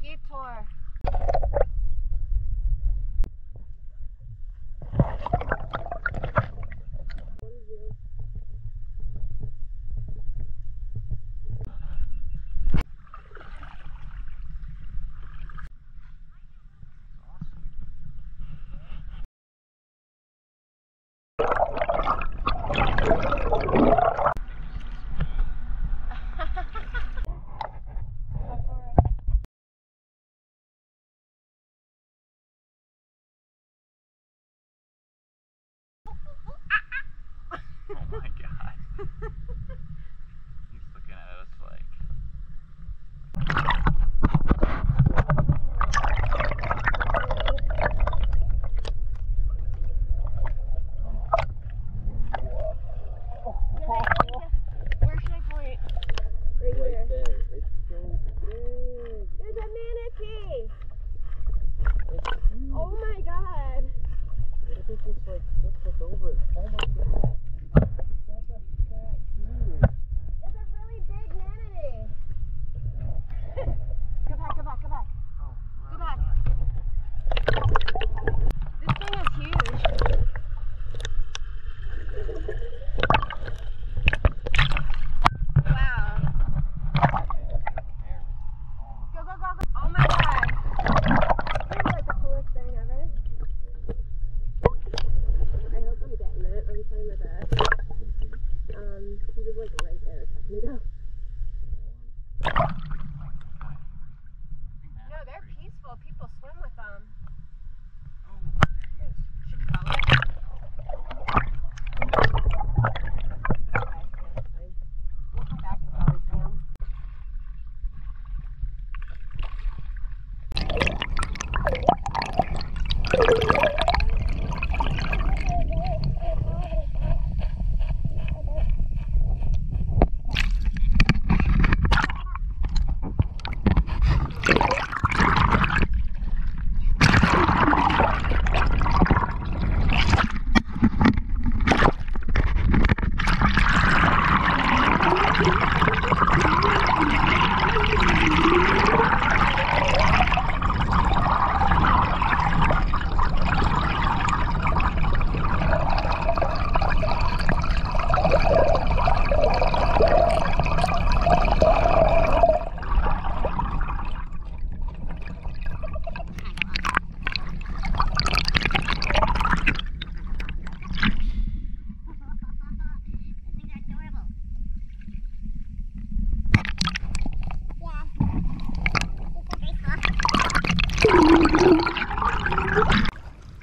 Gator. Oh my god.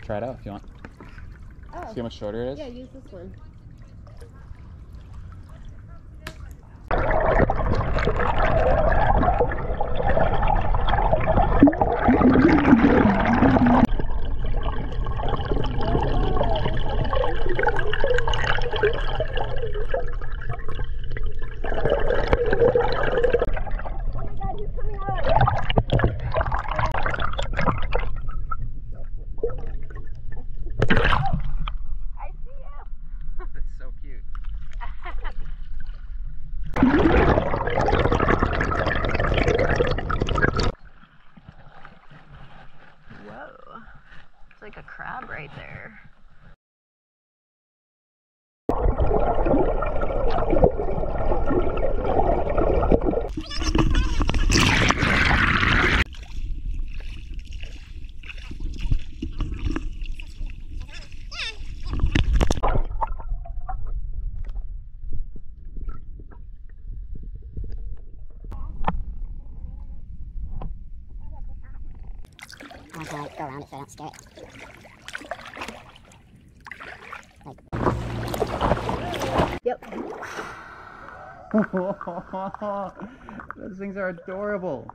try it out if you want. Oh. See how much shorter it is? Yeah, use this one. right there. I'm gonna go around it so I don't scare it. Yep. Those things are adorable.